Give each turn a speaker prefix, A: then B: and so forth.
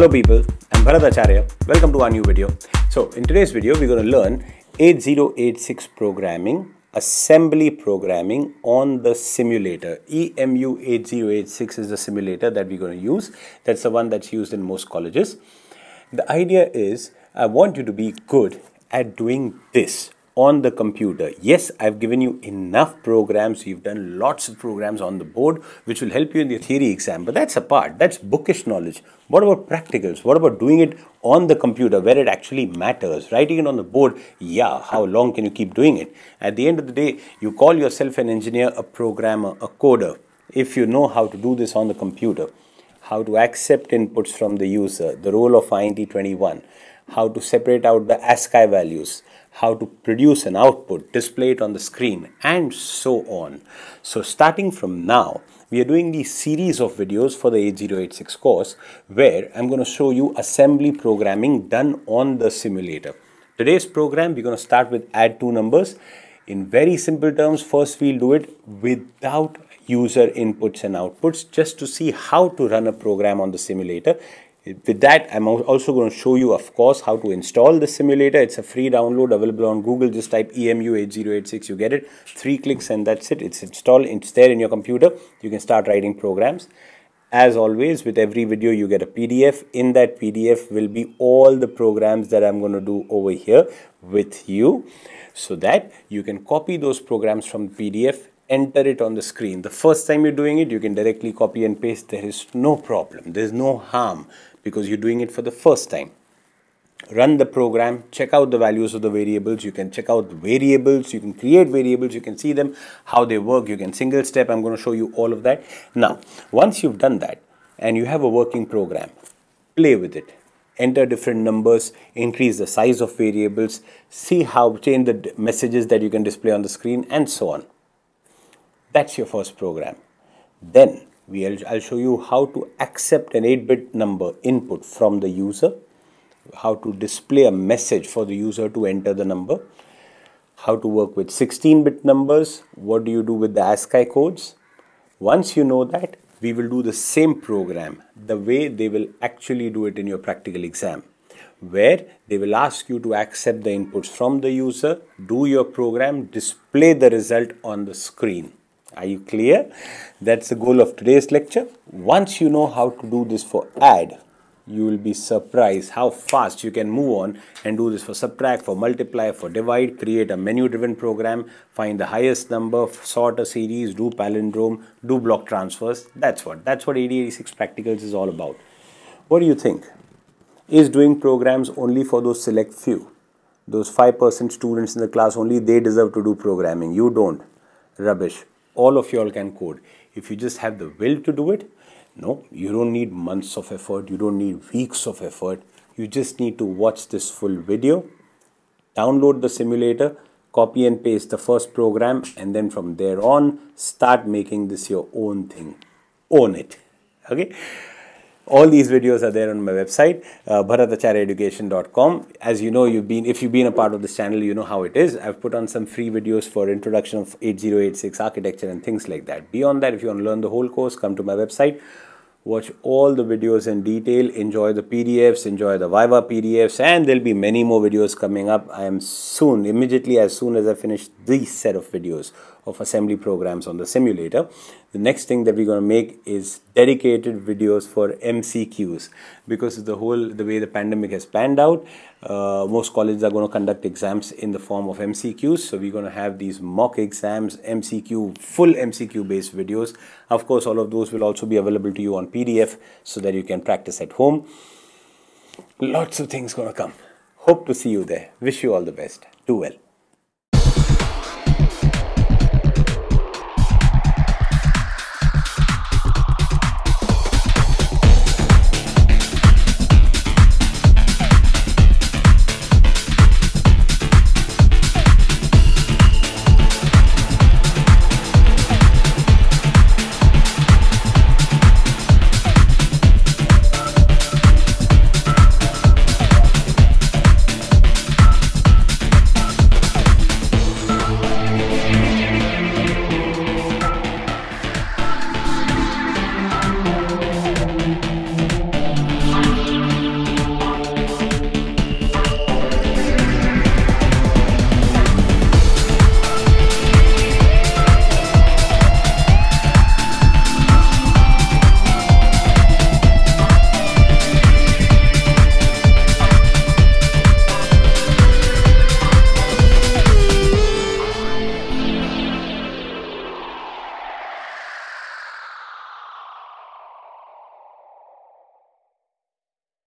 A: Hello people, I'm Bharat Acharya. Welcome to our new video. So in today's video, we're going to learn 8086 programming, assembly programming on the simulator. EMU 8086 is the simulator that we're going to use. That's the one that's used in most colleges. The idea is I want you to be good at doing this on the computer. Yes, I've given you enough programs. You've done lots of programs on the board, which will help you in the theory exam. But that's a part. That's bookish knowledge. What about practicals? What about doing it on the computer where it actually matters? Writing it on the board, yeah, how long can you keep doing it? At the end of the day, you call yourself an engineer, a programmer, a coder. If you know how to do this on the computer, how to accept inputs from the user, the role of INT21, how to separate out the ASCII values, how to produce an output, display it on the screen, and so on. So starting from now, we are doing these series of videos for the 8086 course where I'm going to show you assembly programming done on the simulator. Today's program, we're going to start with add two numbers. In very simple terms, first we'll do it without user inputs and outputs just to see how to run a program on the simulator with that, I'm also going to show you, of course, how to install the simulator. It's a free download available on Google. Just type EMU8086, you get it. Three clicks and that's it. It's installed. It's there in your computer. You can start writing programs. As always, with every video, you get a PDF. In that PDF will be all the programs that I'm going to do over here with you so that you can copy those programs from the PDF enter it on the screen. The first time you're doing it, you can directly copy and paste. There is no problem. There's no harm because you're doing it for the first time. Run the program, check out the values of the variables. You can check out variables, you can create variables, you can see them, how they work. You can single step. I'm going to show you all of that. Now, once you've done that and you have a working program, play with it enter different numbers, increase the size of variables, see how change the messages that you can display on the screen and so on. That's your first program. Then we'll, I'll show you how to accept an 8-bit number input from the user, how to display a message for the user to enter the number, how to work with 16-bit numbers, what do you do with the ASCII codes. Once you know that, we will do the same program the way they will actually do it in your practical exam where they will ask you to accept the inputs from the user, do your program, display the result on the screen. Are you clear? That's the goal of today's lecture. Once you know how to do this for add, you will be surprised how fast you can move on and do this for subtract, for multiply, for divide, create a menu driven program, find the highest number, sort a series, do palindrome, do block transfers. That's what. That's what 8086 practicals is all about. What do you think? Is doing programs only for those select few? Those 5% students in the class only they deserve to do programming. You don't. Rubbish all of y'all can code. If you just have the will to do it, no, you don't need months of effort, you don't need weeks of effort. You just need to watch this full video, download the simulator, copy and paste the first program, and then from there on, start making this your own thing. Own it. Okay all these videos are there on my website uh, bharatacharyaeducation.com as you know you've been if you've been a part of this channel you know how it is. I've put on some free videos for introduction of 8086 architecture and things like that. Beyond that if you want to learn the whole course come to my website. Watch all the videos in detail. Enjoy the pdfs enjoy the viva pdfs and there'll be many more videos coming up. I am soon immediately as soon as i finish this set of videos of assembly programs on the simulator. The next thing that we're going to make is dedicated videos for MCQs because the whole the way the pandemic has planned out, uh, most colleges are going to conduct exams in the form of MCQs. So we're going to have these mock exams, MCQ, full MCQ based videos. Of course, all of those will also be available to you on PDF so that you can practice at home. Lots of things going to come. Hope to see you there. Wish you all the best. Do well.